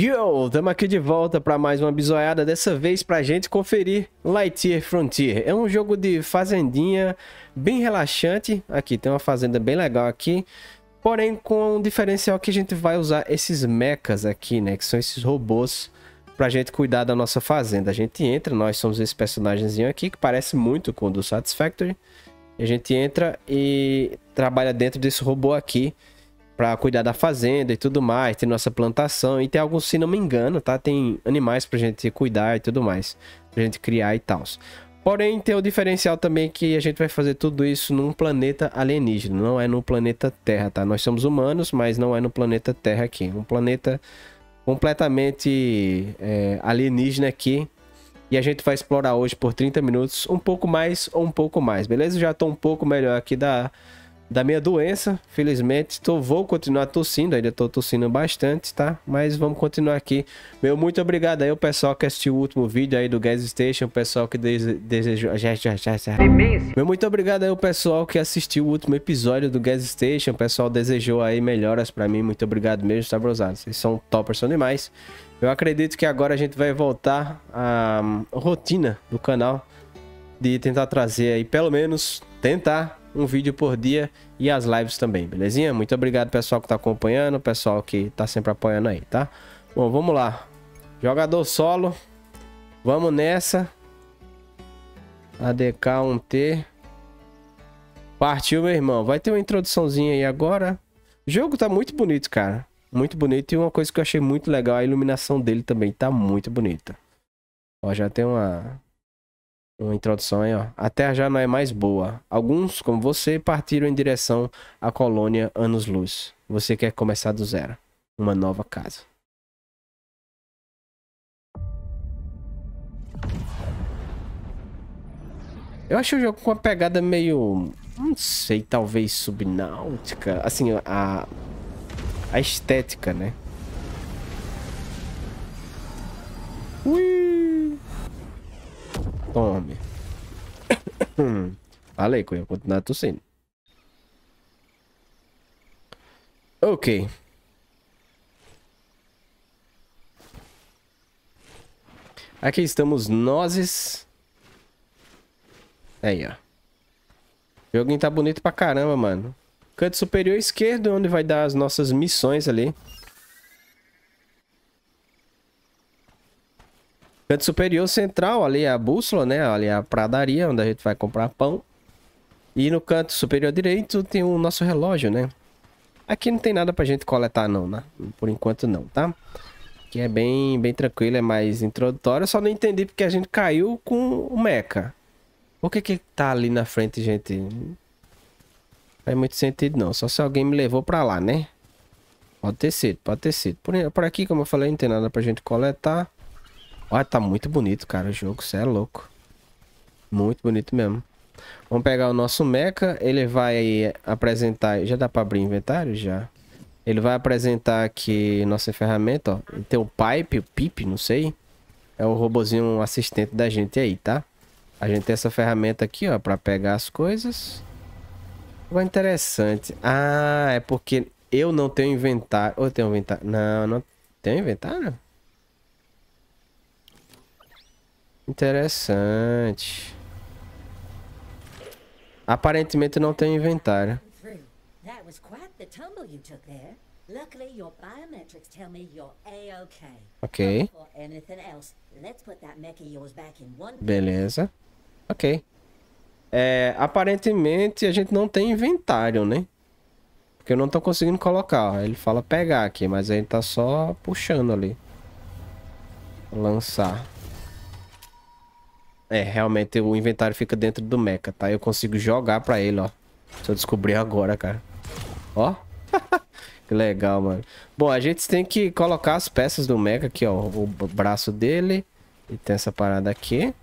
Yo, estamos aqui de volta para mais uma bisoiada, dessa vez para a gente conferir Lightyear Frontier. É um jogo de fazendinha bem relaxante, aqui tem uma fazenda bem legal aqui, porém com um diferencial que a gente vai usar esses mechas aqui, né, que são esses robôs para a gente cuidar da nossa fazenda. A gente entra, nós somos esse personagemzinho aqui que parece muito com o do Satisfactory, a gente entra e trabalha dentro desse robô aqui, para cuidar da fazenda e tudo mais, tem nossa plantação e tem alguns, se não me engano, tá? Tem animais pra gente cuidar e tudo mais, pra gente criar e tal. Porém, tem o diferencial também que a gente vai fazer tudo isso num planeta alienígena, não é no planeta Terra, tá? Nós somos humanos, mas não é no planeta Terra aqui. Um planeta completamente é, alienígena aqui. E a gente vai explorar hoje por 30 minutos, um pouco mais ou um pouco mais, beleza? Já tô um pouco melhor aqui da da minha doença. Felizmente, tô, vou continuar tossindo, ainda tô tossindo bastante, tá? Mas vamos continuar aqui. Meu muito obrigado aí ao pessoal que assistiu o último vídeo aí do Gas Station, o pessoal que desejou... Já, já, já, já. Meu muito obrigado aí ao pessoal que assistiu o último episódio do Gas Station, o pessoal desejou aí melhoras pra mim, muito obrigado mesmo, tá, brosado? Vocês são toppers, são demais. Eu acredito que agora a gente vai voltar à rotina do canal de tentar trazer aí, pelo menos, tentar um vídeo por dia e as lives também, belezinha? Muito obrigado pessoal que tá acompanhando, pessoal que tá sempre apoiando aí, tá? Bom, vamos lá. Jogador solo. Vamos nessa. ADK 1T. Partiu, meu irmão. Vai ter uma introduçãozinha aí agora. O jogo tá muito bonito, cara. Muito bonito. E uma coisa que eu achei muito legal, a iluminação dele também tá muito bonita. Ó, já tem uma uma introdução aí, ó. A Terra já não é mais boa. Alguns, como você, partiram em direção à colônia Anos-Luz. Você quer começar do zero. Uma nova casa. Eu acho o jogo com uma pegada meio... Não sei, talvez subnáutica. Assim, a... A estética, né? Ui! Tome. Falei que eu ia continuar tossindo. Ok. Aqui estamos nós. Aí, ó. O joguinho tá bonito pra caramba, mano. Canto superior esquerdo, onde vai dar as nossas missões ali. Canto superior central, ali é a bússola, né? Ali é a pradaria, onde a gente vai comprar pão. E no canto superior direito tem o nosso relógio, né? Aqui não tem nada pra gente coletar não, né? Por enquanto não, tá? Aqui é bem, bem tranquilo, é mais introdutório. Eu só não entendi porque a gente caiu com o mecha. Por que que tá ali na frente, gente? Não faz muito sentido não. Só se alguém me levou pra lá, né? Pode ter sido, pode ter sido. Por, por aqui, como eu falei, não tem nada pra gente coletar. Olha, tá muito bonito, cara, o jogo. Você é louco. Muito bonito mesmo. Vamos pegar o nosso mecha. Ele vai apresentar... Já dá pra abrir inventário? Já. Ele vai apresentar aqui nossa ferramenta, ó. Ele tem o Pipe, o Pip, não sei. É o robozinho assistente da gente aí, tá? A gente tem essa ferramenta aqui, ó, pra pegar as coisas. Agora interessante. Ah, é porque eu não tenho inventário. Ou eu tenho inventário? Não, não tenho inventário? Interessante. Aparentemente não tem inventário. Ok. Beleza. Ok. É, aparentemente a gente não tem inventário, né? Porque eu não tô conseguindo colocar. Ele fala pegar aqui, mas aí tá só puxando ali. Lançar. É, realmente o inventário fica dentro do mecha, tá? Eu consigo jogar pra ele, ó. Se eu descobrir agora, cara. Ó. que legal, mano. Bom, a gente tem que colocar as peças do mecha aqui, ó. O braço dele. E tem essa parada aqui.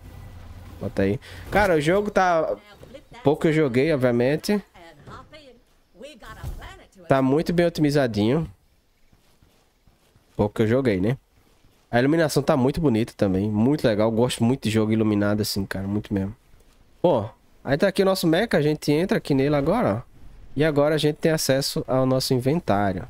Bota aí. Cara, o jogo tá... Pouco eu joguei, obviamente. Tá muito bem otimizadinho. Pouco eu joguei, né? A iluminação tá muito bonita também, muito legal. Gosto muito de jogo iluminado assim, cara, muito mesmo. Bom, aí tá aqui o nosso mecha, a gente entra aqui nele agora, ó. E agora a gente tem acesso ao nosso inventário.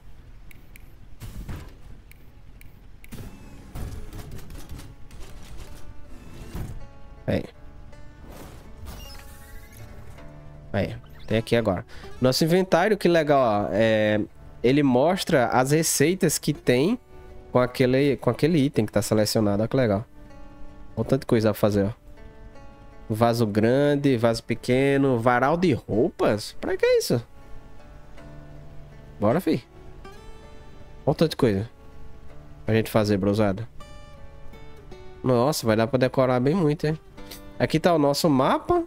Aí. Aí, tem aqui agora. Nosso inventário, que legal, ó, é... ele mostra as receitas que tem com aquele, com aquele item que tá selecionado. Olha que legal. Olha tanta coisa a fazer, ó. Vaso grande, vaso pequeno, varal de roupas? Pra que isso? Bora, fi. Olha tanta coisa. Pra gente fazer, brosada. Nossa, vai dar pra decorar bem muito, hein? Aqui tá o nosso mapa.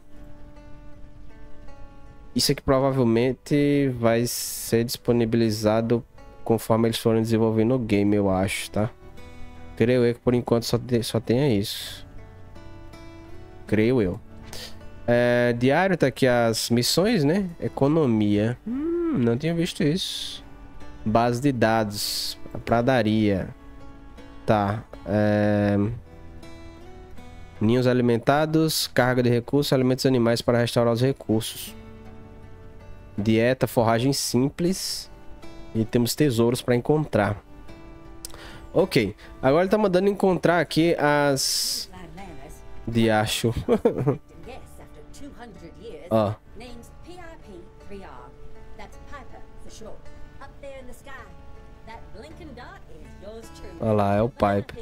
Isso aqui provavelmente vai ser disponibilizado conforme eles forem desenvolvendo o game, eu acho, tá? Creio eu que por enquanto só, te, só tenha isso. Creio eu. É, diário tá aqui as missões, né? Economia. Hum, não tinha visto isso. Base de dados. Pradaria. Tá. É... Ninhos alimentados, carga de recursos, alimentos animais para restaurar os recursos. Dieta, forragem simples. E temos tesouros para encontrar. Ok. Agora ele tá mandando encontrar aqui as... De acho. Ó. Olha lá, é o Pipe.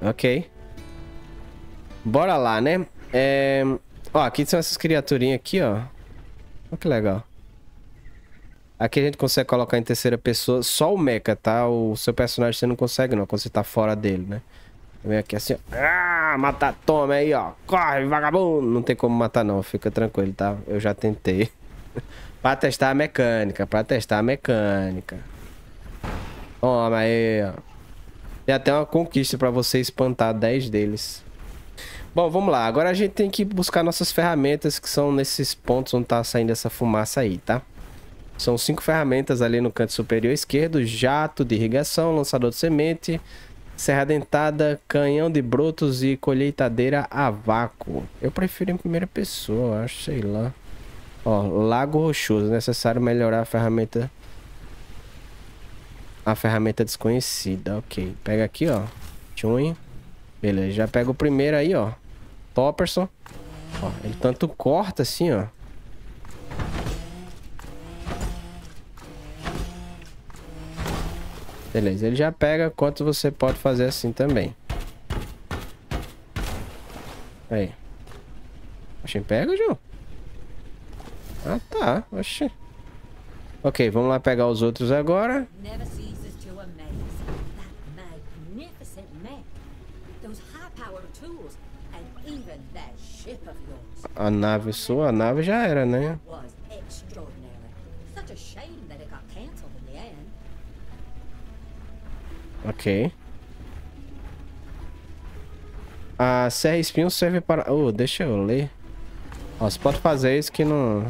Ok. Bora lá, né? É... Ó, aqui são essas criaturinhas aqui, ó. Olha que legal. Aqui a gente consegue colocar em terceira pessoa só o mecha, tá? O seu personagem você não consegue não, quando você tá fora dele, né? Vem aqui assim, ó. Ah, matar, toma aí, ó. Corre, vagabundo. Não tem como matar não, fica tranquilo, tá? Eu já tentei. pra testar a mecânica, pra testar a mecânica. Toma aí, ó. E até uma conquista pra você espantar 10 deles. Bom, vamos lá. Agora a gente tem que buscar nossas ferramentas que são nesses pontos onde tá saindo essa fumaça aí, tá? São cinco ferramentas ali no canto superior esquerdo. Jato de irrigação, lançador de semente, serra dentada, canhão de brotos e colheitadeira a vácuo. Eu prefiro em primeira pessoa, acho, sei lá. Ó, lago rochoso. Necessário melhorar a ferramenta a ferramenta desconhecida. Ok. Pega aqui, ó. Tchum. Beleza. Já pega o primeiro aí, ó. Topperson. Ó, ele tanto corta assim, ó. Beleza. Ele já pega quanto você pode fazer assim também. Aí. Oxi, pega, João. Ah, tá. Oxi. Ok, vamos lá pegar os outros agora. A nave sua, a nave já era, né? Ok. A serra espinho serve para... Oh, deixa eu ler. Ó, você pode fazer isso que não...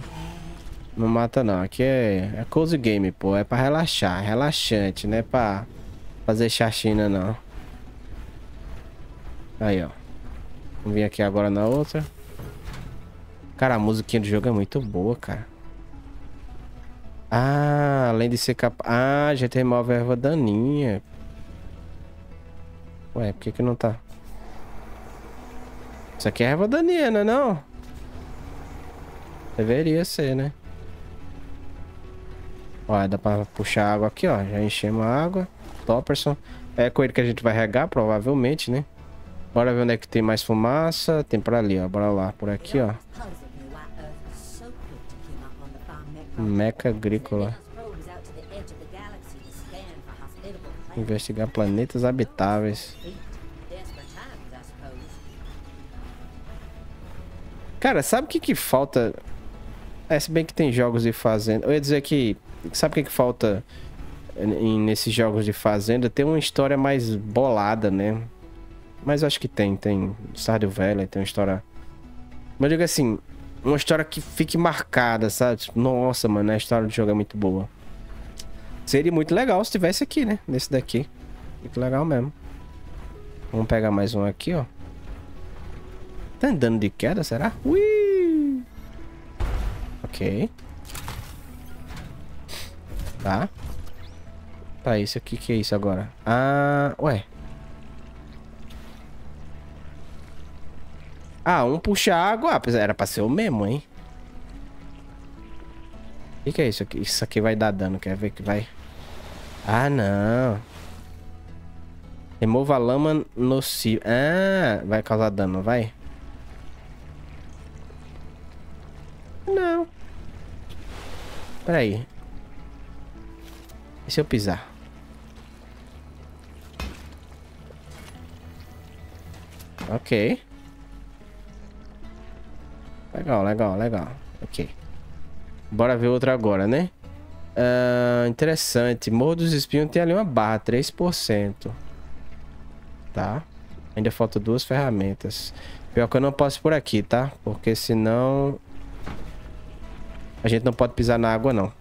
Não mata não. Aqui é, é cozy game, pô. É pra relaxar. Relaxante, não é pra fazer chachina, não. Aí, ó. Vamos vir aqui agora na outra. Cara, a musiquinha do jogo é muito boa, cara. Ah, além de ser capaz... Ah, já tem remove erva daninha. Ué, por que que não tá? Isso aqui é erva daninha, não é não? Deveria ser, né? Ó, dá pra puxar água aqui, ó. Já enchemos a água. Topperson. É com ele que a gente vai regar, provavelmente, né? Bora ver onde é que tem mais fumaça. Tem pra ali, ó. Bora lá. Por aqui, ó. Meca agrícola. Investigar planetas habitáveis. Cara, sabe o que que falta? É, se bem que tem jogos de fazenda. Eu ia dizer que... Sabe o que que falta nesses jogos de fazenda? Ter uma história mais bolada, né? Mas acho que tem. Tem Stardew Valley, tem uma história... Mas eu digo assim, uma história que fique marcada, sabe? Nossa, mano, a história do jogo é muito boa. Seria muito legal se tivesse aqui, né? Nesse daqui. Muito legal mesmo. Vamos pegar mais um aqui, ó. Tá andando de queda, será? Ui! Ok. Tá. Tá, esse aqui, que é isso agora? Ah, ué. Ah, um puxa água. Ah, era pra ser o mesmo, hein? O que, que é isso aqui? Isso aqui vai dar dano, quer ver que vai... Ah, não. Remova a lama nociva. Ah, vai causar dano, vai? Não. Pera aí. E se eu pisar? Ok. Legal, legal, legal. Ok. Bora ver outra agora, né? Uh, interessante. Morro dos Espinhos tem ali uma barra, 3%. Tá? Ainda faltam duas ferramentas. Pior que eu não posso por aqui, tá? Porque senão... A gente não pode pisar na água, não.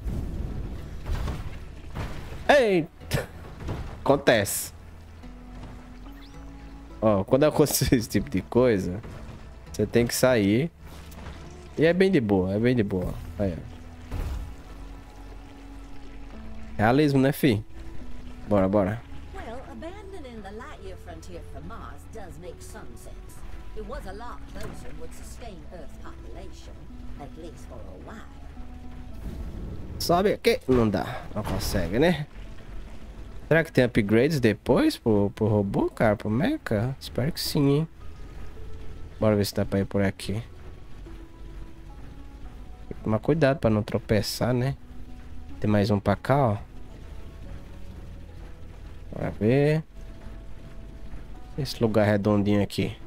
Eita! Acontece. Ó, quando acontecer esse tipo de coisa, você tem que sair. E é bem de boa, é bem de boa. Aí, Realismo, né, fi? Bora, bora. Well, abandoning the Lightyear frontier for Mars does make some sense. It was a lot closer and would sustain Earth's population, at least for a while. Sobe aqui. Não dá, não consegue, né? Será que tem upgrades depois pro, pro robô, cara? Pro mecha? Espero que sim, hein? Bora ver se dá pra ir por aqui. Tomar cuidado pra não tropeçar, né? Tem mais um pra cá, ó. Bora ver. Esse lugar redondinho aqui.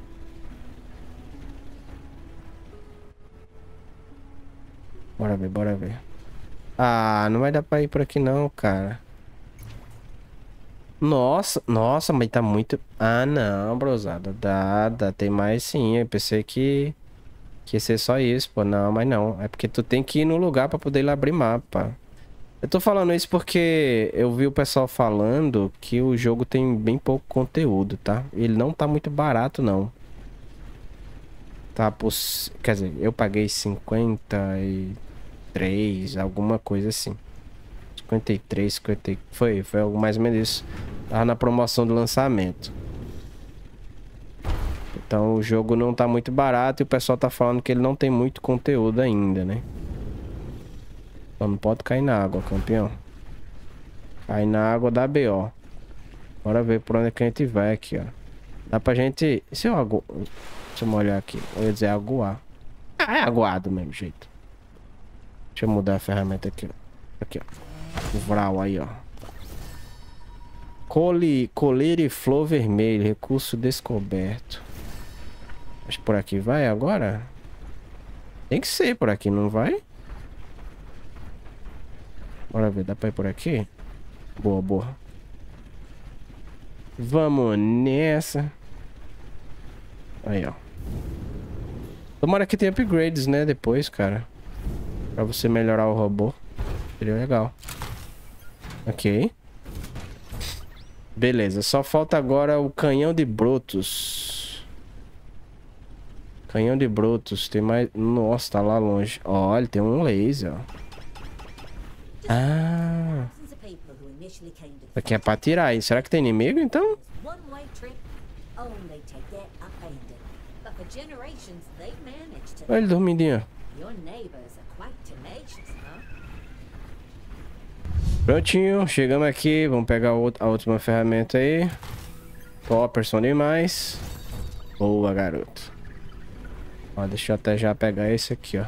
Bora ver, bora ver. Ah, não vai dar pra ir por aqui não, cara. Nossa, nossa, mas tá muito... Ah, não, brosada. Dá, dá, tem mais sim. Eu pensei que... Que ia ser só isso, pô. Não, mas não. É porque tu tem que ir no lugar pra poder ir lá abrir mapa. Eu tô falando isso porque eu vi o pessoal falando que o jogo tem bem pouco conteúdo, tá? Ele não tá muito barato, não. Tá por... Quer dizer, eu paguei 53, alguma coisa assim. 53, 50... Foi, foi algo mais ou menos isso. Tava na promoção do lançamento. Então o jogo não tá muito barato e o pessoal tá falando que ele não tem muito conteúdo ainda, né? Só não pode cair na água, campeão. Cair na água da BO. Bora ver por onde é que a gente vai aqui, ó. Dá pra gente... Se eu agu... Deixa eu molhar aqui. Eu ia dizer aguar. Ah, é aguado do mesmo jeito. Deixa eu mudar a ferramenta aqui, ó. Aqui, ó. O Vral aí, ó. Cole, coleira e flor vermelho. Recurso descoberto. Acho que por aqui vai agora? Tem que ser por aqui, não vai? Bora ver, dá pra ir por aqui? Boa, boa. Vamos nessa. Aí, ó. Tomara que tenha upgrades, né? Depois, cara. Pra você melhorar o robô. Seria legal. Ok. Beleza, só falta agora o canhão de brotos. Canhão de brotos, tem mais... Nossa, tá lá longe. Olha, tem um laser, ó. Ah. Aqui é pra tirar. E será que tem inimigo, então? Olha ele dormidinho. Prontinho, chegamos aqui. Vamos pegar a última ferramenta aí. Topperson demais. Boa, garoto. Ó, deixa eu até já pegar esse aqui, ó.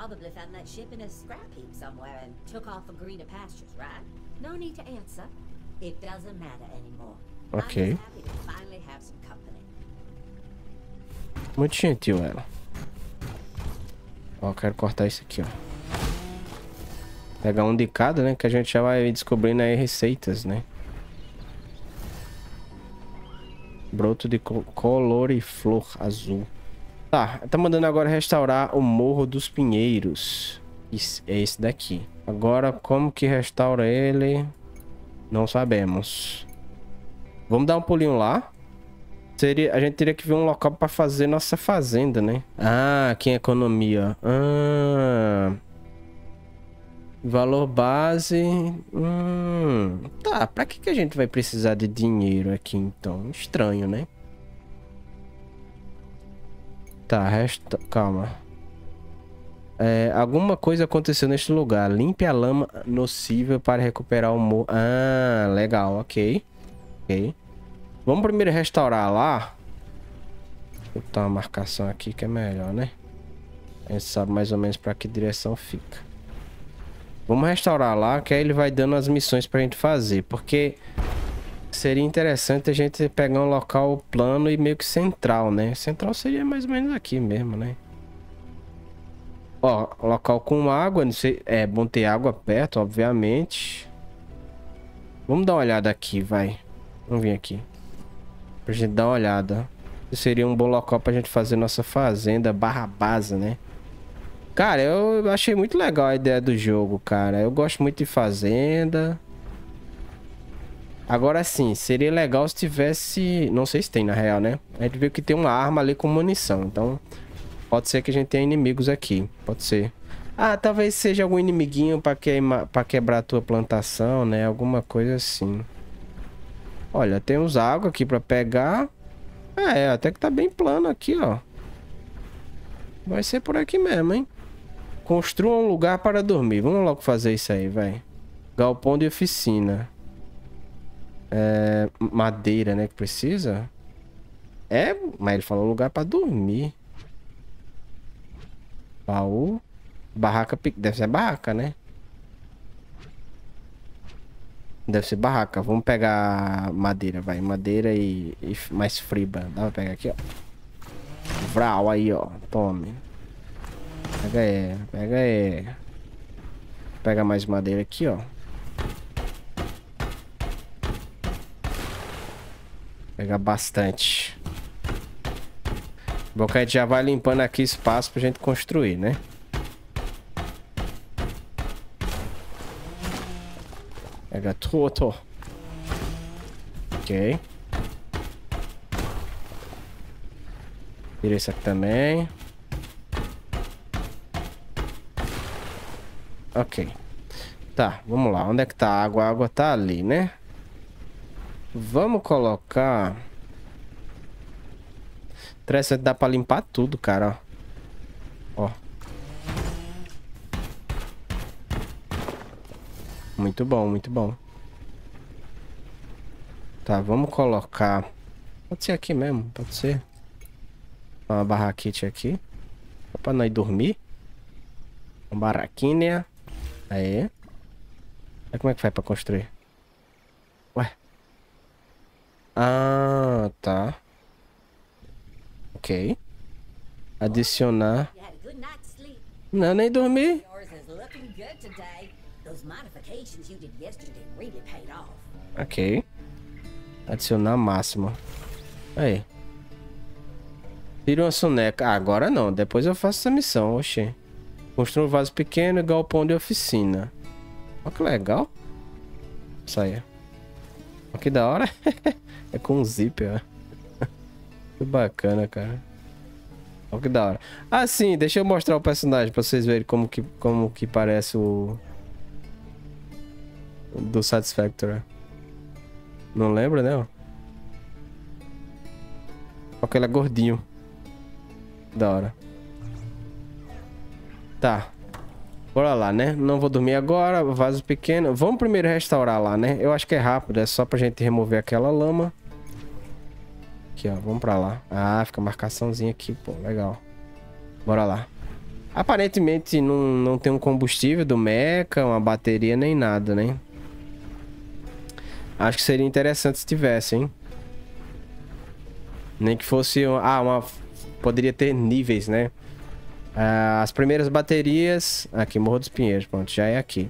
probably found that ship in a scrap heap somewhere and took off for greener pastures, right? No need to answer. It doesn't matter anymore. Okay. Muito gentil ela. Ó, quero cortar isso aqui, ó. Pegar um de cada, né? Que a gente já vai descobrindo aí receitas, né? Broto de color e flor azul. Tá, tá mandando agora restaurar o Morro dos Pinheiros. é esse daqui. Agora, como que restaura ele? Não sabemos. Vamos dar um pulinho lá. Seria, a gente teria que ver um local para fazer nossa fazenda, né? Ah, aqui em economia. Ah. Valor base... Hum, tá, pra que, que a gente vai precisar de dinheiro aqui, então? Estranho, né? Tá, resta... Calma. É, alguma coisa aconteceu neste lugar. Limpe a lama nociva para recuperar o morro. Ah, legal, ok. Ok. Vamos primeiro restaurar lá. Vou botar uma marcação aqui que é melhor, né? A gente sabe mais ou menos para que direção fica. Vamos restaurar lá, que aí ele vai dando as missões pra gente fazer. Porque seria interessante a gente pegar um local plano e meio que central, né? Central seria mais ou menos aqui mesmo, né? Ó, local com água, não sei... É bom ter água perto, obviamente. Vamos dar uma olhada aqui, vai. Vamos vir aqui. Pra gente dar uma olhada. Seria um bom local pra gente fazer nossa fazenda barra base, né? Cara, eu achei muito legal a ideia do jogo, cara. Eu gosto muito de fazenda. Agora sim, seria legal se tivesse... Não sei se tem, na real, né? A gente viu que tem uma arma ali com munição. Então, pode ser que a gente tenha inimigos aqui. Pode ser. Ah, talvez seja algum inimiguinho pra, pra quebrar a tua plantação, né? Alguma coisa assim. Olha, temos água aqui pra pegar. É, até que tá bem plano aqui, ó. Vai ser por aqui mesmo, hein? Construa um lugar para dormir. Vamos logo fazer isso aí, vai. Galpão de oficina. É, madeira, né? Que precisa. É, mas ele falou lugar para dormir. Baú. Barraca. Deve ser barraca, né? Deve ser barraca. Vamos pegar madeira, vai. Madeira e, e mais friba. Dá pra pegar aqui, ó. Vral aí, ó. Tome. Pega aí, pega aí. Pega mais madeira aqui, ó. Pega bastante. Bom que a gente já vai limpando aqui espaço pra gente construir, né? Pega tudo. Ok. Tira isso aqui também. Ok. Tá, vamos lá. Onde é que tá a água? A água tá ali, né? Vamos colocar... Interessante, dá pra limpar tudo, cara, ó. Ó. Muito bom, muito bom. Tá, vamos colocar... Pode ser aqui mesmo, pode ser. Uma barraquete aqui. Só pra nós dormir. Uma barraquinha. Aí. Aí como é que faz pra construir? Ué. Ah, tá. Ok. Adicionar. Não, nem dormi. Ok. Adicionar máximo. Aí. Tira uma soneca. Ah, agora não. Depois eu faço essa missão. Oxê. Construa um vaso pequeno e galpão de oficina. Olha que legal. Saia. Olha que da hora. é com um ó. que bacana, cara. Olha que da hora. Ah, sim. Deixa eu mostrar o personagem pra vocês verem como que, como que parece o... Do Satisfactory. Não lembra, né? Olha que ele é gordinho. Da hora. Tá. Bora lá, né? Não vou dormir agora, vaso pequeno. Vamos primeiro restaurar lá, né? Eu acho que é rápido, é só pra gente remover aquela lama. Aqui, ó, vamos pra lá. Ah, fica marcaçãozinha aqui, pô, legal. Bora lá. Aparentemente não, não tem um combustível do mecha, uma bateria nem nada, né? Acho que seria interessante se tivesse, hein? Nem que fosse... Ah, uma... Poderia ter níveis, né? Uh, as primeiras baterias... Aqui, Morro dos Pinheiros, pronto, já é aqui.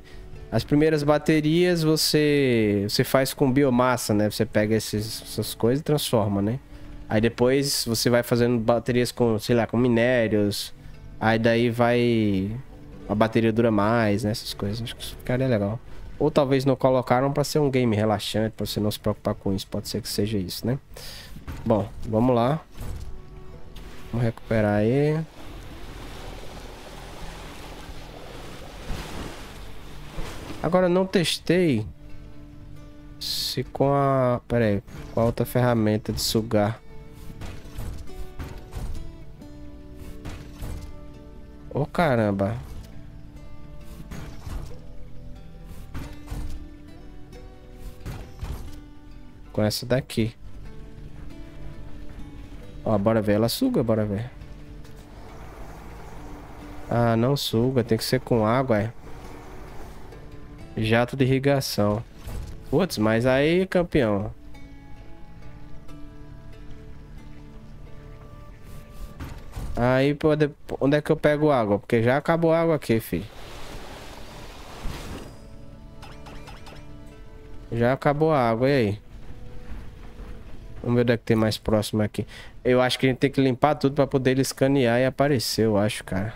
As primeiras baterias você você faz com biomassa, né? Você pega esses, essas coisas e transforma, né? Aí depois você vai fazendo baterias com, sei lá, com minérios. Aí daí vai... A bateria dura mais, né? Essas coisas. Acho que isso ficaria legal. Ou talvez não colocaram para ser um game relaxante, para você não se preocupar com isso. Pode ser que seja isso, né? Bom, vamos lá. Vamos recuperar aí. Agora não testei se com a... Pera aí, com a outra ferramenta de sugar. Ô oh, caramba. Com essa daqui. Ó, bora ver. Ela suga, bora ver. Ah, não suga. Tem que ser com água, é. Jato de irrigação. Putz, mas aí, campeão. Aí, onde é que eu pego água? Porque já acabou a água aqui, filho. Já acabou a água, e aí? Vamos ver onde é que tem mais próximo aqui. Eu acho que a gente tem que limpar tudo pra poder ele escanear e aparecer, eu acho, cara.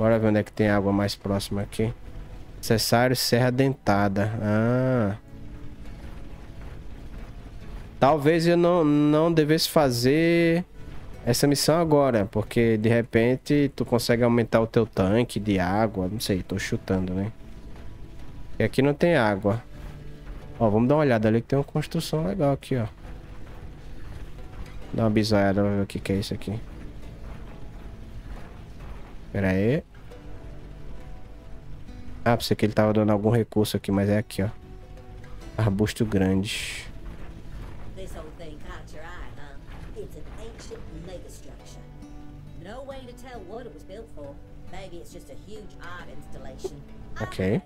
Bora ver onde é que tem água mais próxima aqui. Necessário serra dentada. Ah. Talvez eu não, não devesse fazer essa missão agora, porque de repente tu consegue aumentar o teu tanque de água. Não sei, tô chutando, né? E aqui não tem água. Ó, vamos dar uma olhada ali que tem uma construção legal aqui, ó. Dá uma bisoiada pra ver o que, que é isso aqui. Pera aí. Ah, pensei que ele tava dando algum recurso aqui, mas é aqui, ó. Arbusto grande. Ok.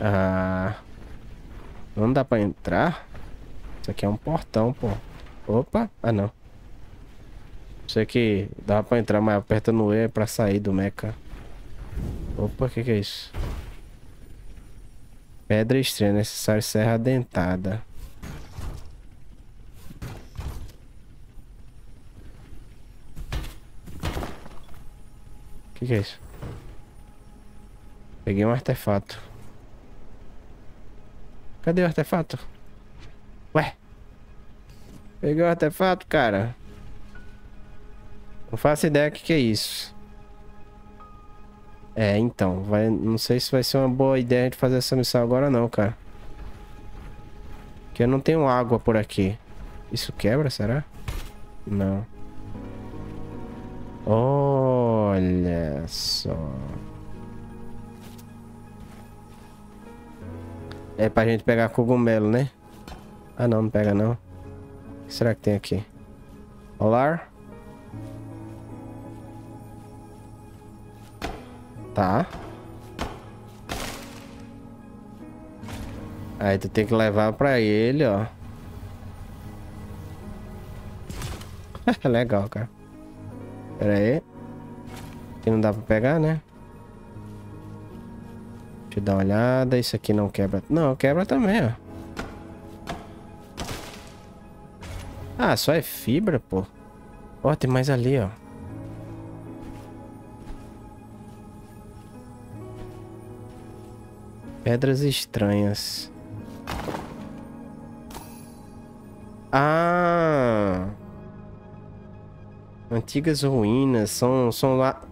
Ah. Não dá pra entrar? Isso aqui é um portão, pô. Opa. Ah, não. Isso aqui dá pra entrar, mas apertando o E é pra sair do mecha. Opa, o que que é isso? Pedra estranha, necessário serra dentada. O que que é isso? Peguei um artefato. Cadê o artefato? Peguei o artefato, cara. Não faço ideia do que, que é isso. É, então. Vai, não sei se vai ser uma boa ideia de fazer essa missão agora não, cara. Porque eu não tenho água por aqui. Isso quebra, será? Não. Olha só. É pra gente pegar cogumelo, né? Ah, não, não pega não. O que será que tem aqui? Olá? Tá. Aí tu tem que levar pra ele, ó. Legal, cara. Pera aí. Aqui não dá pra pegar, né? Deixa eu dar uma olhada. Isso aqui não quebra. Não, quebra também, ó. Ah, só é fibra, pô. Ó, tem mais ali, ó. Pedras estranhas. Ah! Antigas ruínas. São, são lá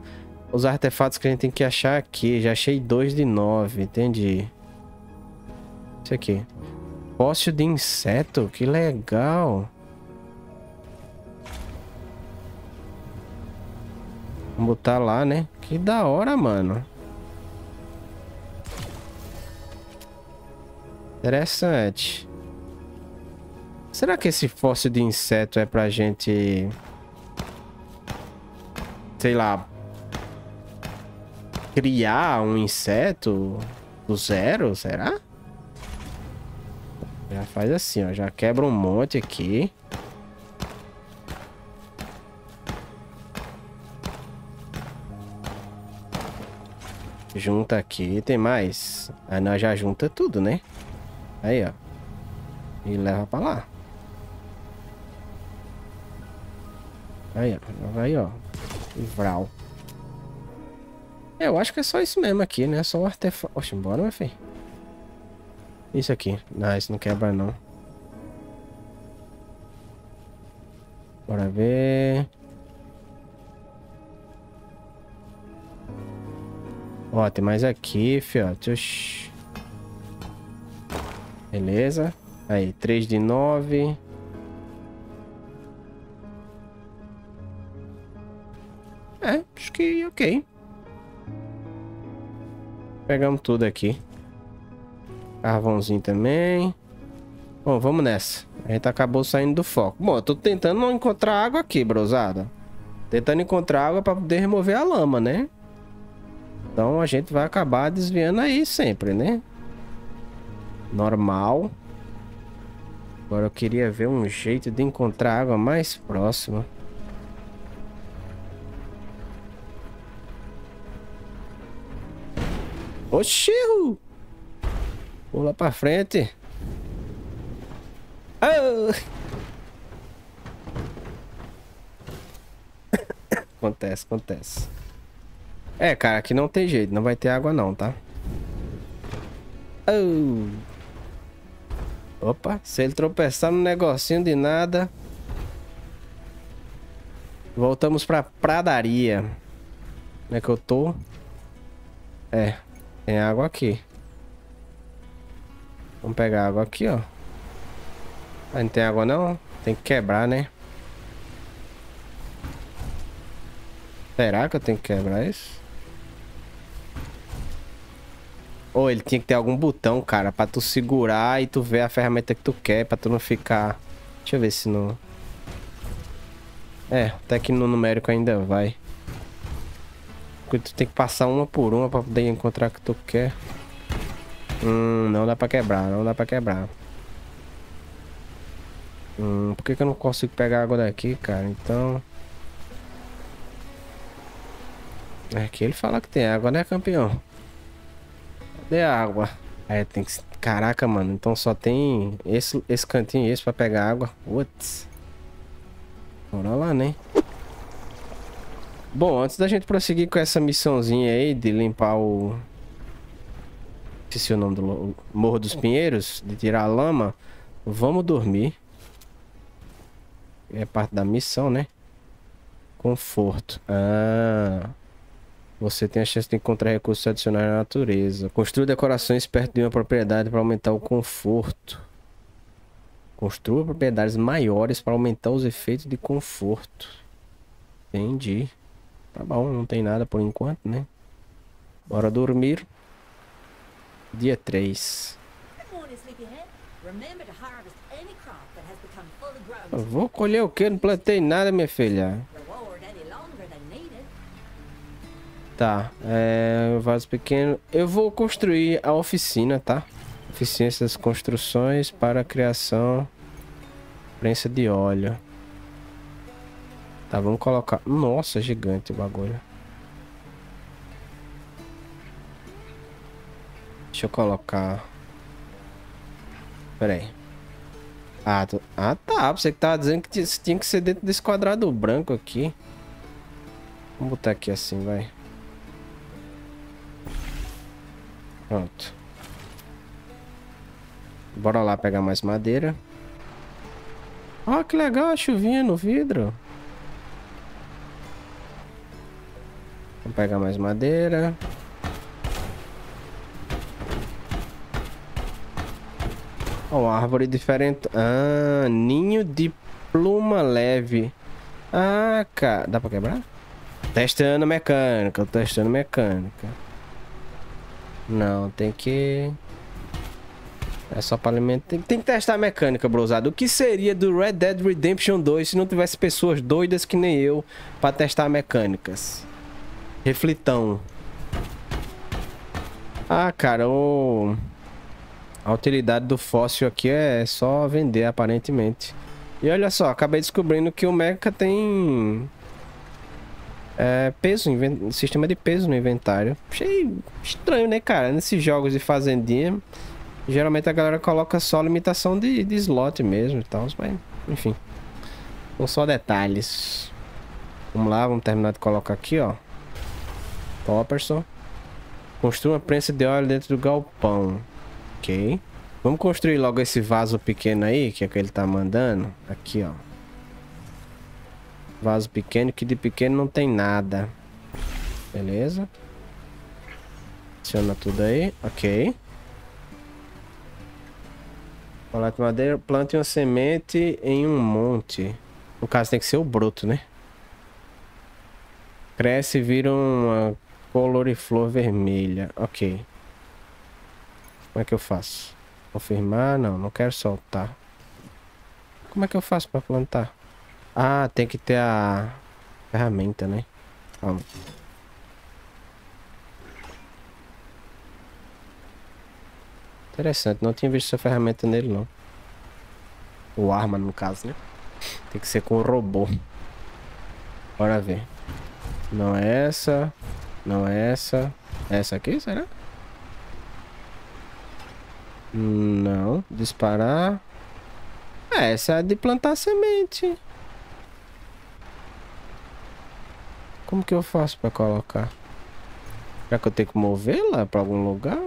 os artefatos que a gente tem que achar aqui. Já achei dois de nove, entendi. Isso aqui. Fóssil de inseto, que legal. Vamos botar lá, né? Que da hora, mano. Interessante. Será que esse fóssil de inseto é pra gente... Sei lá, criar um inseto do zero, será? Já faz assim, ó. Já quebra um monte aqui. Junta aqui. Tem mais? Aí nós já junta tudo, né? Aí, ó. E leva pra lá. Aí, ó. Aí, ó. Vral. É, eu acho que é só isso mesmo aqui, né? Só um artefato. Oxe, bora, meu filho. Isso aqui. Não, isso não quebra, não. Bora ver. Ó, tem mais aqui, fiote. Beleza. Aí, 3 de 9. É, acho que ok. Pegamos tudo aqui. Carvãozinho também. Bom, vamos nessa. A gente acabou saindo do foco. Bom, eu tô tentando não encontrar água aqui, brosada. Tentando encontrar água para poder remover a lama, né? Então a gente vai acabar desviando aí sempre, né? Normal. Agora eu queria ver um jeito de encontrar água mais próxima. Oxi! Pula pra frente. Oh. acontece, acontece. É, cara, aqui não tem jeito. Não vai ter água não, tá? Oh. Opa, se ele tropeçar no negocinho de nada... Voltamos pra pradaria. Onde é que eu tô? É, tem água aqui. Vamos pegar água aqui, ó. Ah, não tem água não? Tem que quebrar, né? Será que eu tenho que quebrar isso? Ou ele tinha que ter algum botão, cara, pra tu segurar e tu ver a ferramenta que tu quer, pra tu não ficar... Deixa eu ver se não... É, até que no numérico ainda vai. Porque tu tem que passar uma por uma pra poder encontrar o que tu quer. Hum, não dá pra quebrar, não dá pra quebrar. Hum, por que, que eu não consigo pegar água daqui, cara? Então... É que ele fala que tem água, né, campeão? Cadê a água? É, tem que... Caraca, mano. Então só tem esse, esse cantinho esse pra pegar água. Putz. Bora lá, né? Bom, antes da gente prosseguir com essa missãozinha aí de limpar o... Esqueci o nome do Morro dos Pinheiros, de tirar a lama. Vamos dormir. É parte da missão, né? Conforto. Ah. Você tem a chance de encontrar recursos adicionais na natureza. Construa decorações perto de uma propriedade para aumentar o conforto. Construa propriedades maiores para aumentar os efeitos de conforto. Entendi. Tá bom, não tem nada por enquanto, né? Bora dormir. Dia 3. Eu vou colher o que? Não plantei nada, minha filha. Tá, é, vaso pequeno. Eu vou construir a oficina, tá? Eficiência das construções para criação. Prensa de óleo. Tá, vamos colocar... Nossa, gigante o bagulho. Deixa eu colocar... Pera aí. Ah, tô... ah tá. Você que tava dizendo que tinha que ser dentro desse quadrado branco aqui. Vamos botar aqui assim, vai. Pronto. Bora lá pegar mais madeira. Ó, oh, que legal a chuvinha no vidro. Vamos pegar mais madeira. Ó, oh, árvore diferente. Ah, ninho de pluma leve. Ah, cara. Dá pra quebrar? Testando mecânica, testando mecânica. Não, tem que... É só para alimentar. Tem, tem, que testar a mecânica, brosado. O que seria do Red Dead Redemption 2 se não tivesse pessoas doidas que nem eu para testar mecânicas? Reflitão. Ah, cara, o... A utilidade do fóssil aqui é só vender, aparentemente. E olha só, acabei descobrindo que o mecha tem... É, peso, sistema de peso no inventário. Achei estranho, né, cara? Nesses jogos de fazendinha, geralmente a galera coloca só limitação de, de slot mesmo e tal, mas enfim. São só detalhes. Vamos lá, vamos terminar de colocar aqui, ó. Topperson. Construa uma prensa de óleo dentro do galpão. Ok. Vamos construir logo esse vaso pequeno aí, que é que ele tá mandando. Aqui, ó. Vaso pequeno, que de pequeno não tem nada. Beleza. Adiciona tudo aí. Ok. Colete madeira, plante uma semente em um monte. No caso tem que ser o broto, né? Cresce e vira uma coloriflor vermelha. Ok. Como é que eu faço? Confirmar? Não, não quero soltar. Como é que eu faço para plantar? Ah, tem que ter a ferramenta, né? Vamos. Interessante, não tinha visto essa ferramenta nele não. O arma no caso, né? Tem que ser com o robô. Bora ver. Não é essa. Não é essa. É essa aqui, será? Não. Disparar. É, essa é de plantar semente. Como que eu faço pra colocar? Será que eu tenho que movê-la pra algum lugar?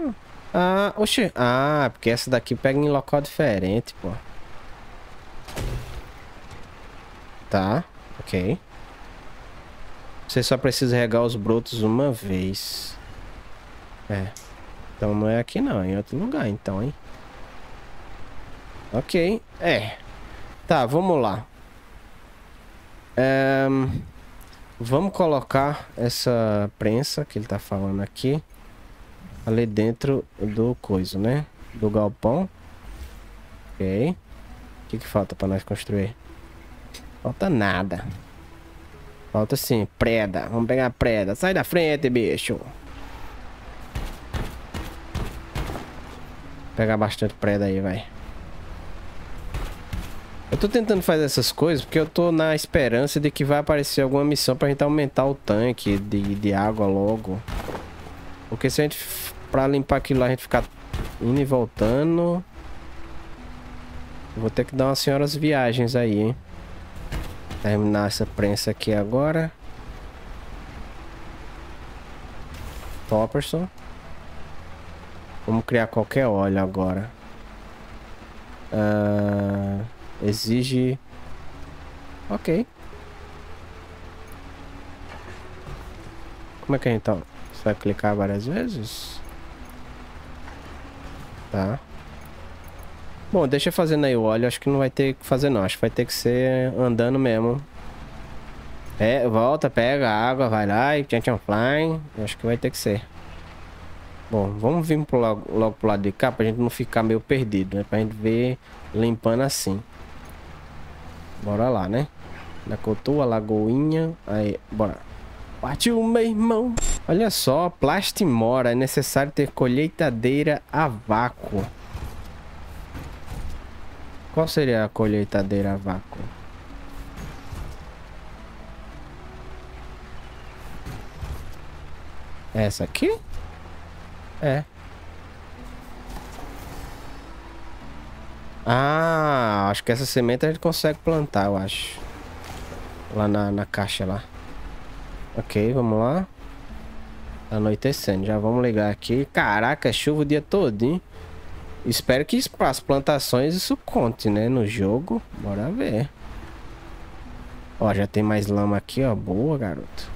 Ah, oxe. Ah, porque essa daqui pega em local diferente, pô. Tá, ok. Você só precisa regar os brotos uma vez. É. Então não é aqui não, é em outro lugar então, hein. Ok, é. Tá, vamos lá. É... Vamos colocar essa prensa que ele tá falando aqui ali dentro do coisa, né? Do galpão. Ok. O que, que falta para nós construir? Falta nada. Falta sim, preda. Vamos pegar a preda. Sai da frente, bicho. Pegar bastante preda aí, vai. Eu tô tentando fazer essas coisas porque eu tô na esperança de que vai aparecer alguma missão pra gente aumentar o tanque de, de água logo. Porque se a gente pra limpar aquilo lá, a gente ficar indo e voltando. Vou ter que dar umas senhoras viagens aí, hein? Terminar essa prensa aqui agora. Topperson. Vamos criar qualquer óleo agora. Uh, exige... Ok. Como é que gente tá? Você vai clicar várias vezes? Tá. Bom, deixa fazendo aí o óleo. Acho que não vai ter que fazer não. Acho que vai ter que ser andando mesmo. É, volta, pega a água, vai lá e tchan tchan flying. Acho que vai ter que ser. Bom, vamos vir pro logo, logo pro lado de cá pra gente não ficar meio perdido, né? Pra gente ver limpando assim. Bora lá, né? Na Cotua, Lagoinha. Aí, bora. Partiu, meu irmão. Olha só, plastimora. É necessário ter colheitadeira a vácuo. Qual seria a colheitadeira a vácuo? Essa aqui? É. Ah, acho que essa semente a gente consegue plantar, eu acho. Lá na, na caixa lá. Ok, vamos lá. Anoitecendo, já vamos ligar aqui. Caraca, chuva o dia todo, hein? Espero que para as plantações isso conte, né? No jogo. Bora ver. Ó, já tem mais lama aqui, ó. Boa, garoto.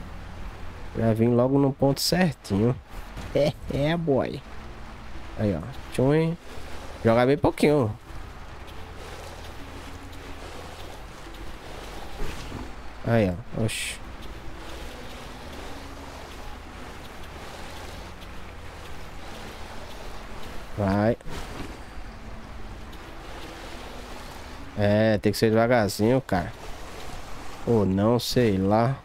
Já vim logo no ponto certinho. É, é, boy. Aí, ó. Tchum. Joga bem pouquinho. Aí, ó. Oxi. Vai. É, tem que ser devagarzinho, cara. Ou não, sei lá.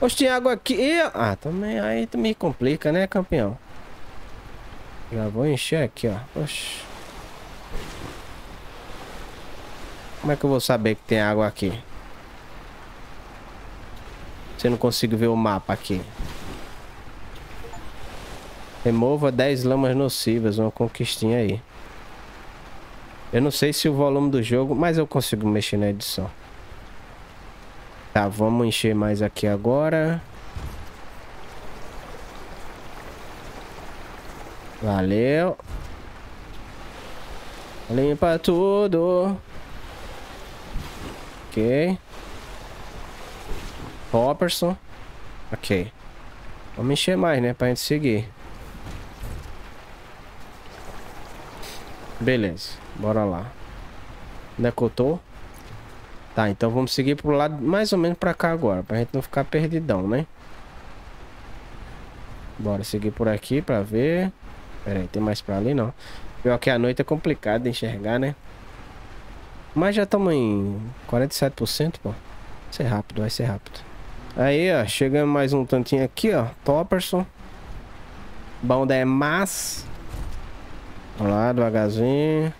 Oxe, tem água aqui. Ah, também aí me complica, né, campeão? Já vou encher aqui, ó. Oxe. Como é que eu vou saber que tem água aqui? Você não consigo ver o mapa aqui. Remova 10 lamas nocivas, uma conquistinha aí. Eu não sei se o volume do jogo, mas eu consigo mexer na edição. Tá, vamos encher mais aqui agora. Valeu. Limpa tudo. Ok. Hopperson. Ok. Vamos encher mais, né? Pra gente seguir. Beleza. Bora lá. Onde é que eu tô? Tá, então vamos seguir pro lado mais ou menos pra cá agora. Pra gente não ficar perdidão, né? Bora seguir por aqui pra ver. Pera aí, tem mais pra ali não. Pior que a noite é complicado de enxergar, né? Mas já estamos em 47%, pô. Vai ser rápido, vai ser rápido. Aí, ó, chegando mais um tantinho aqui, ó. Topperson. Bom demais. Vamos lá, devagarzinho.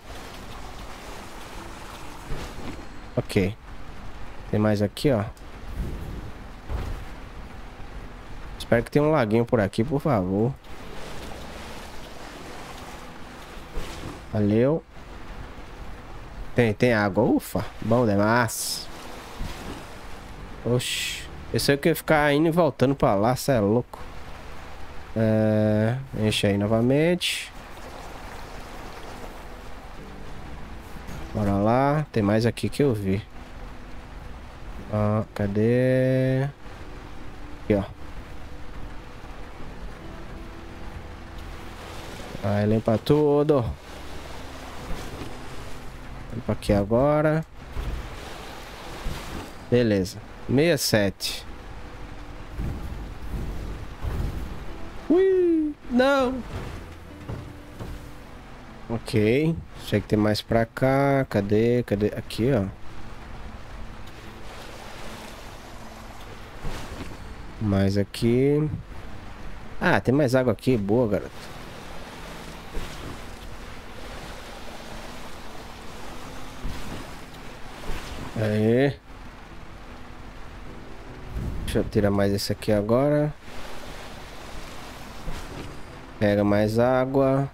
Ok. Tem mais aqui, ó. Espero que tenha um laguinho por aqui, por favor. Valeu. Tem, tem água. Ufa, bom demais. Oxi. Eu sei que ia ficar indo e voltando pra lá, cê é louco. É... Enche aí novamente. Bora lá. Tem mais aqui que eu vi. Ó, cadê? Aqui, ó. Vai, limpa tudo. Limpa aqui agora. Beleza. 67. Ui, não. Ok. Achei que tem mais pra cá. Cadê? Cadê? Aqui, ó. Mais aqui. Ah, tem mais água aqui. Boa, garoto. Aí. Deixa eu tirar mais esse aqui agora. Pega mais água.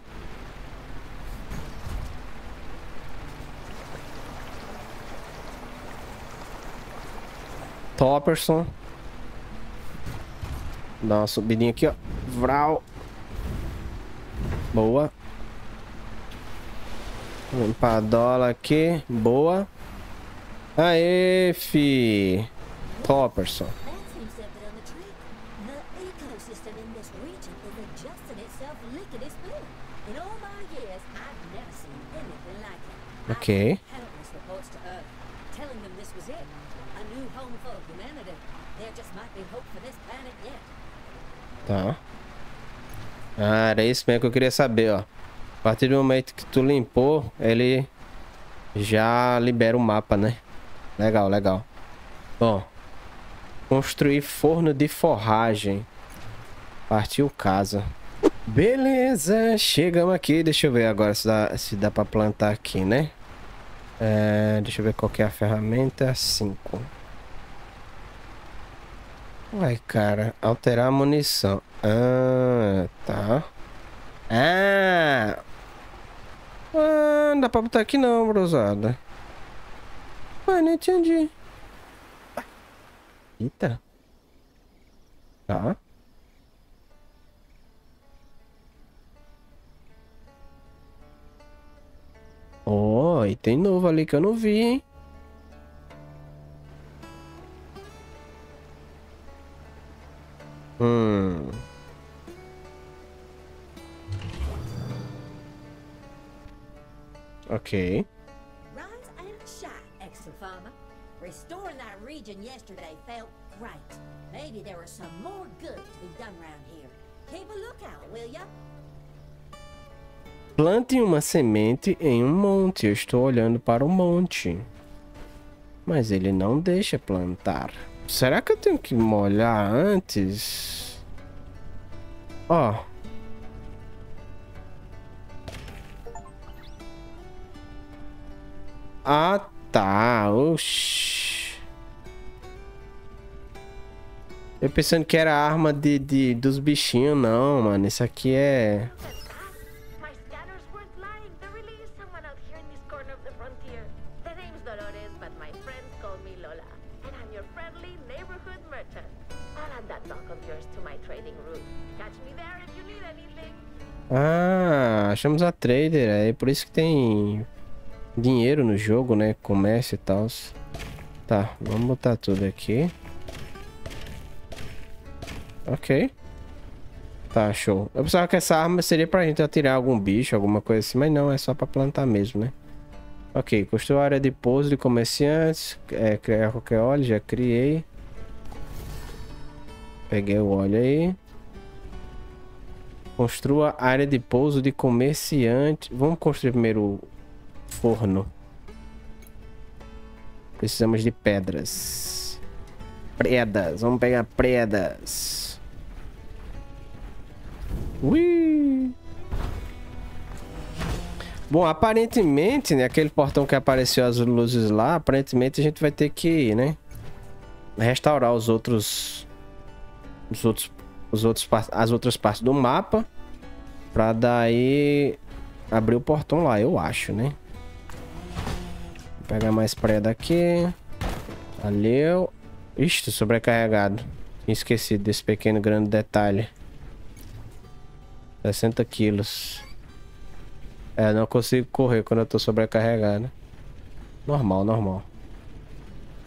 Topperson. Dá uma subidinha aqui, ó. Vral. Boa. Limpar a aqui. Boa. Aê, fi. Topperson. Ok. Tá. Ah, era isso mesmo que eu queria saber, ó. A partir do momento que tu limpou, ele já libera o mapa, né? Legal, legal. Bom. Construir forno de forragem. Partiu casa. Beleza, chegamos aqui. Deixa eu ver agora se dá, se dá pra plantar aqui, né? É, deixa eu ver qual que é a ferramenta. 5. Uai, cara. Alterar a munição. Ah, tá. Ah! Ah, não dá pra botar aqui não, brosada. Ah, não entendi. Eita. Tá. Ó, oh, e tem novo ali que eu não vi, hein? Hum. Ok. Restoring that region yesterday felt right. Maybe there was some more good to be done around here. Keep a lookout, will ya? Plante uma semente em um monte. Eu estou olhando para o monte. Mas ele não deixa plantar. Será que eu tenho que molhar antes? Ó. Ah, tá. Oxi. Eu pensando que era arma de, de, dos bichinhos. Não, mano. Isso aqui é... Ah, achamos a trader, é por isso que tem dinheiro no jogo, né? Comércio e tal. Tá, vamos botar tudo aqui. Ok. Tá, show. Eu pensava que essa arma seria pra gente atirar algum bicho, alguma coisa assim, mas não, é só pra plantar mesmo, né? Ok, construa área de pouso de comerciantes. É, criar qualquer óleo, já criei. Peguei o óleo aí. Construa área de pouso de comerciante. Vamos construir primeiro o forno. Precisamos de pedras. Predas. Vamos pegar predas. Ui! Bom, aparentemente, né? Aquele portão que apareceu as luzes lá, aparentemente a gente vai ter que, né? Restaurar os outros... Os outros... Os outros as outras partes do mapa. Pra daí... Abrir o portão lá, eu acho, né? Vou pegar mais preda aqui. Valeu. Ixi, sobrecarregado. Tinha esquecido desse pequeno grande detalhe. 60 quilos. É, não consigo correr quando eu tô sobrecarregado. Normal, normal.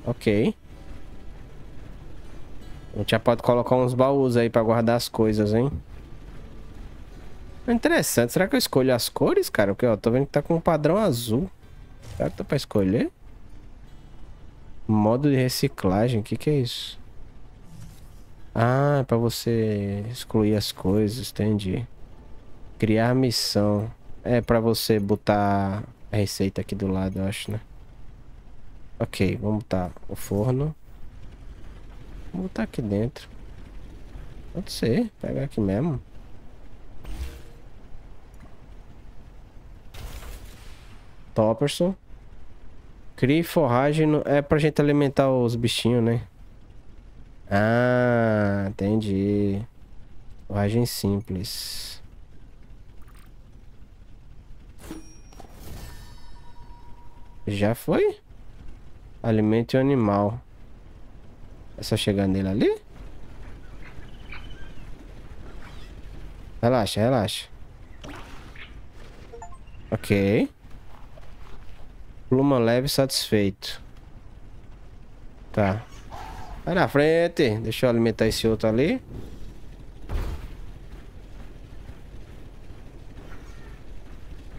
Ok. A gente já pode colocar uns baús aí pra guardar as coisas, hein? Interessante. Será que eu escolho as cores, cara? Porque, ó, tô vendo que tá com um padrão azul. Será que dá pra escolher? Modo de reciclagem. O que que é isso? Ah, é pra você excluir as coisas. Entendi. Criar missão. É pra você botar a receita aqui do lado, eu acho, né? Ok, vamos botar o forno. Vou botar aqui dentro. Pode ser, pegar aqui mesmo. Topperson. Crie forragem. No... É pra gente alimentar os bichinhos, né? Ah, entendi. Forragem simples. Já foi? Alimente o animal. É só chegar nele ali? Relaxa, relaxa. Ok. Pluma leve satisfeito. Tá. Vai na frente. Deixa eu alimentar esse outro ali.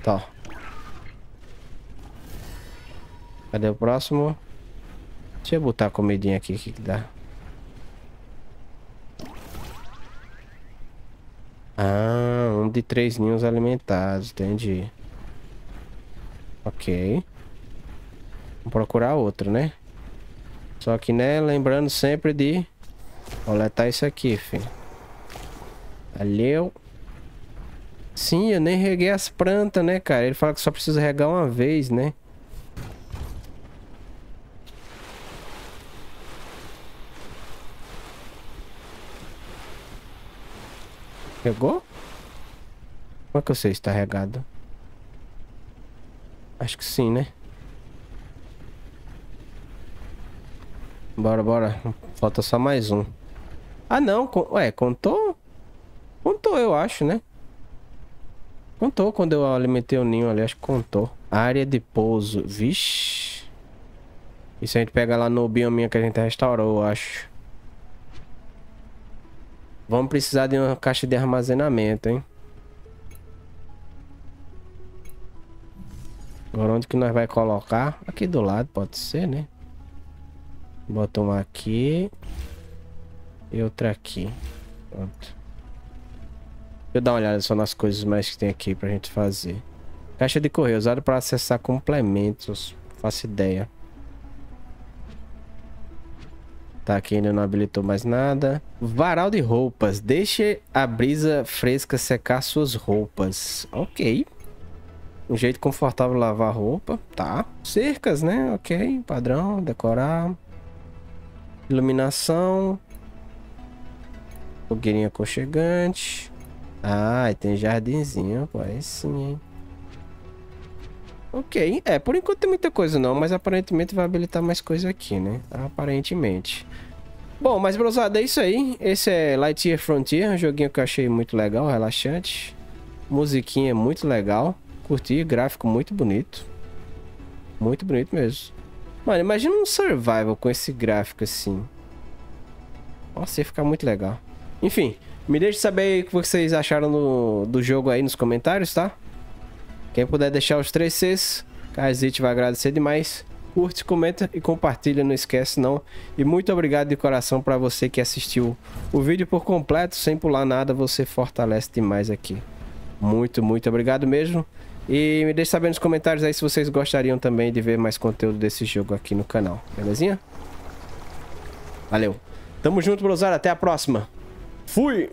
Tá. Cadê o próximo? Deixa eu botar a comidinha aqui, o que, que dá? Ah, um de três ninhos alimentados, entendi. Ok. Vamos procurar outro, né? Só que, né, lembrando sempre de coletar isso aqui, filho. Valeu. Sim, eu nem reguei as plantas, né, cara? Ele fala que só precisa regar uma vez, né? Pegou? Como é que eu sei se tá regado? Acho que sim, né? Bora, bora. Falta só mais um. Ah, não. Ué, contou? Contou, eu acho, né? Contou quando eu alimentei o ninho ali. Acho que contou. Área de pouso. Vixe. Isso a gente pega lá no biominha que a gente restaurou, eu acho. Vamos precisar de uma caixa de armazenamento, hein? Agora onde que nós vai colocar? Aqui do lado, pode ser, né? Bota uma aqui. E outra aqui. Pronto. Deixa eu dar uma olhada só nas coisas mais que tem aqui pra gente fazer. Caixa de correio usado para acessar complementos. Faço ideia. Tá, aqui ainda não habilitou mais nada. Varal de roupas. Deixe a brisa fresca secar suas roupas. Ok. Um jeito confortável lavar roupa. Tá. Cercas, né? Ok. Padrão. Decorar. Iluminação. Fogueirinha aconchegante. Ah, tem jardinzinho. Pô, aí sim, hein? Ok, é, por enquanto tem muita coisa não, mas aparentemente vai habilitar mais coisa aqui, né? Aparentemente. Bom, mas brosada, é isso aí. Esse é Lightyear Frontier, um joguinho que eu achei muito legal, relaxante. Musiquinha muito legal. Curti, gráfico muito bonito. Muito bonito mesmo. Mano, imagina um survival com esse gráfico assim. Nossa, ia ficar muito legal. Enfim, me deixe saber o que vocês acharam no, do jogo aí nos comentários, tá? Quem puder deixar os 3 Cs, Kazit vai agradecer demais. Curte, comenta e compartilha, não esquece não. E muito obrigado de coração para você que assistiu o vídeo por completo, sem pular nada, você fortalece demais aqui. Muito, muito obrigado mesmo. E me deixe saber nos comentários aí se vocês gostariam também de ver mais conteúdo desse jogo aqui no canal, belezinha? Valeu. Tamo junto, Brosar. Até a próxima. Fui!